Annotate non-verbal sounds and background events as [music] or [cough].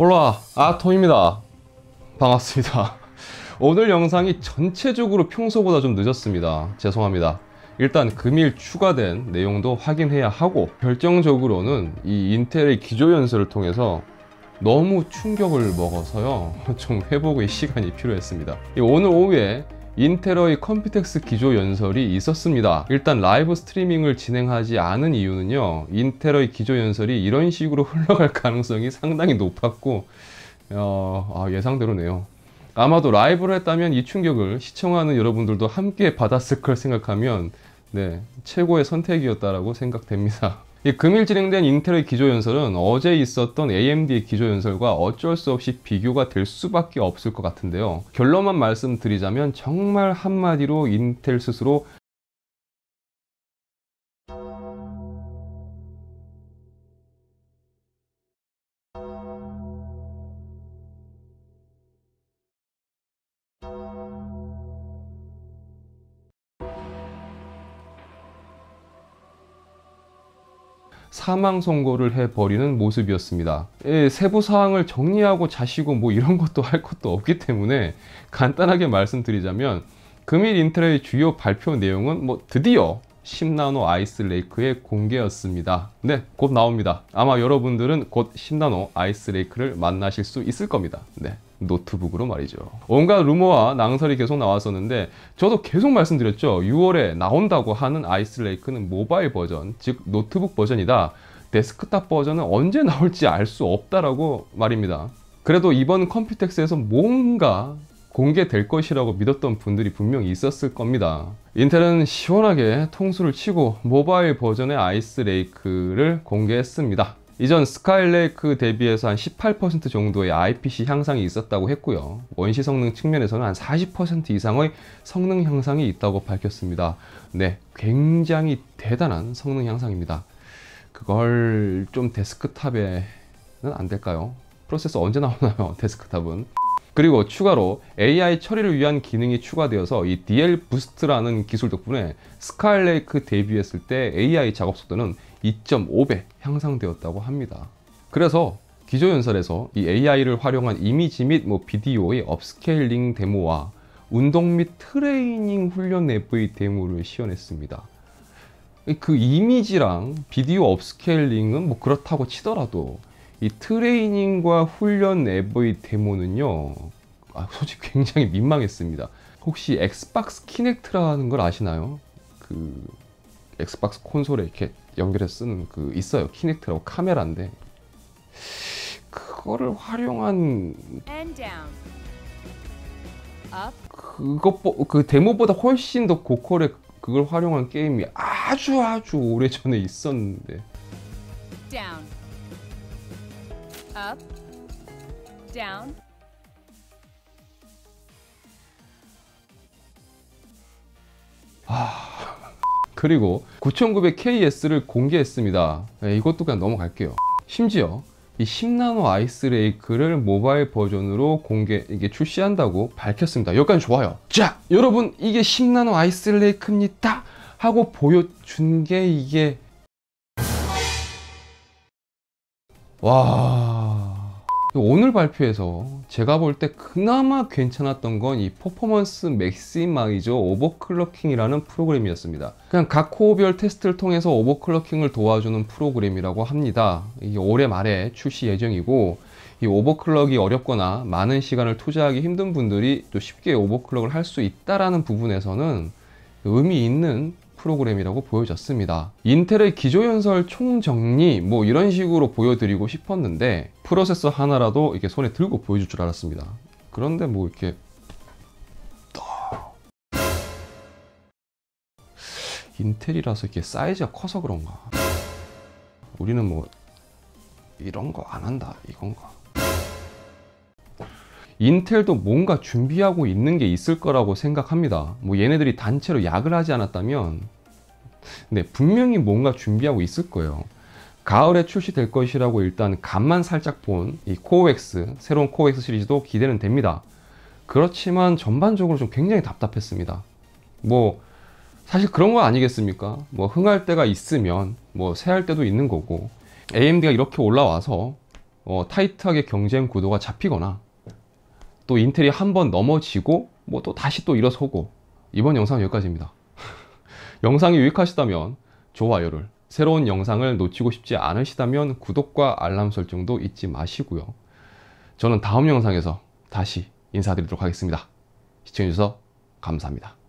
Hola. 아톰입니다. 반갑습니다. [laughs] 오늘 영상이 전체적으로 평소보다 좀 늦었습니다. 죄송합니다. 일단 금일 추가된 내용도 확인해야 하고 결정적으로는 이 인텔의 기조 연설을 통해서 너무 충격을 먹어서요. [laughs] 좀 회복의 시간이 필요했습니다. 오늘 오후에 인텔의 Computex 기조 연설이 있었습니다. 일단 라이브 스트리밍을 진행하지 않은 이유는요. 인텔의 기조 연설이 이런 식으로 [laughs] 흘러갈 가능성이 상당히 높았고 어, 아, 예상대로네요. 아마도 라이브를 했다면 이 충격을 시청하는 여러분들도 함께 받았을 걸 생각하면 네, 최고의 선택이었다라고 생각됩니다. 이 금일 진행된 인텔의 기조연설은 어제 있었던 AMD의 기조연설과 어쩔 수 없이 비교가 될 수밖에 없을 것 같은데요. 결론만 말씀드리자면 정말 한마디로 인텔 스스로 사망 선고를 해버리는 모습이었습니다. 예, 세부 사항을 정리하고 자시고 뭐 이런 [laughs] 것도 할 것도 없기 때문에 간단하게 말씀드리자면 금일 인텔의 주요 발표 내용은 뭐 드디어 10나노 Ice Lake의 공개였습니다. 네, 곧 나옵니다. 아마 여러분들은 곧 10나노 Ice Lake를 만나실 수 있을 겁니다. 네. 노트북으로 말이죠. 온갖 루머와 낭설이 계속 나왔었는데 저도 계속 말씀드렸죠. 6월에 나온다고 하는 Ice Lake는 모바일 버전, 즉 노트북 버전이다. 데스크탑 버전은 언제 나올지 알 수 없다라고 말입니다. 그래도 이번 Computex에서 뭔가 공개될 것이라고 믿었던 분들이 분명히 있었을 겁니다. 인텔은 시원하게 통수를 치고 모바일 버전의 Ice Lake를 공개했습니다. 이전 Skylake 대비해서 한 18% 정도의 IPC 향상이 있었다고 했고요. 원시 성능 측면에서는 한 40% 이상의 성능 향상이 있다고 밝혔습니다. 네, 굉장히 대단한 성능 향상입니다. 그걸 좀 데스크탑에는 안 될까요? 프로세서 언제 나오나요? [laughs] 데스크탑은. 그리고 추가로 AI 처리를 위한 기능이 추가되어서 이 DL Boost라는 기술 덕분에 Skylake 대비했을 때 AI 작업 속도는 2.5배 향상되었다고 합니다. 그래서 기조연설에서 이 AI를 활용한 이미지 및 뭐 비디오의 upscaling 데모와 운동 및 트레이닝 훈련 내부의 데모를 시연했습니다. 그 이미지랑 비디오 upscaling은 뭐 그렇다고 치더라도 이 트레이닝과 훈련 내부의 데모는요, 아, 솔직히 굉장히 민망했습니다. 혹시 Xbox Kinect라는 걸 아시나요? 그 Xbox 콘솔에 이렇게 연결해서 쓰는 그 있어요. Kinect라고 카메라인데 그거를 활용한 그것 그 데모보다 훨씬 더 고퀄의 그걸 활용한 게임이 아주 아주 오래 전에 있었는데. Down. Up. Down. 아. 그리고 9900KS를 공개했습니다. 네, 이것도 그냥 넘어갈게요. 심지어 이 10나노 아이스 레이크를 모바일 버전으로 공개 이게 출시한다고 밝혔습니다. 여기까지 좋아요. 자, 여러분 이게 10나노 아이스 레이크입니다. 하고 보여준 게 이게 와 오늘 발표에서 제가 볼 때 그나마 괜찮았던 건 이 Performance Maximizer overclocking이라는 프로그램이었습니다. 그냥 각 코어별 테스트를 통해서 overclocking을 도와주는 프로그램이라고 합니다. 이게 올해 말에 출시 예정이고 이 overclock이 어렵거나 많은 시간을 투자하기 힘든 분들이 또 쉽게 overclock을 할 수 있다라는 부분에서는 의미 있는 프로그램이라고 보여졌습니다. 인텔의 기조연설 총정리 뭐 이런 식으로 보여드리고 싶었는데 프로세서 하나라도 이렇게 손에 들고 보여줄 줄 알았습니다. 그런데 뭐 이렇게 인텔이라서 이렇게 사이즈가 커서 그런가 우리는 뭐 이런 거 안 한다 이건가 인텔도 뭔가 준비하고 있는 게 있을 거라고 생각합니다. 뭐 얘네들이 단체로 약을 하지 않았다면 네, 분명히 뭔가 준비하고 있을 거예요. 가을에 출시될 것이라고 일단 간만 살짝 본 이 코어X, 새로운 코어X 시리즈도 기대는 됩니다. 그렇지만 전반적으로 좀 굉장히 답답했습니다. 뭐 사실 그런 거 아니겠습니까? 뭐 흥할 때가 있으면 뭐 새할 때도 있는 거고 AMD가 이렇게 올라와서 어, 타이트하게 경쟁 구도가 잡히거나 또 인텔이 한 번 넘어지고 뭐 또 다시 또 일어서고 이번 영상은 여기까지입니다. [laughs] 영상이 유익하시다면 좋아요를 새로운 영상을 놓치고 싶지 않으시다면 구독과 알람 설정도 잊지 마시고요. 저는 다음 영상에서 다시 인사드리도록 하겠습니다. 시청해주셔서 감사합니다.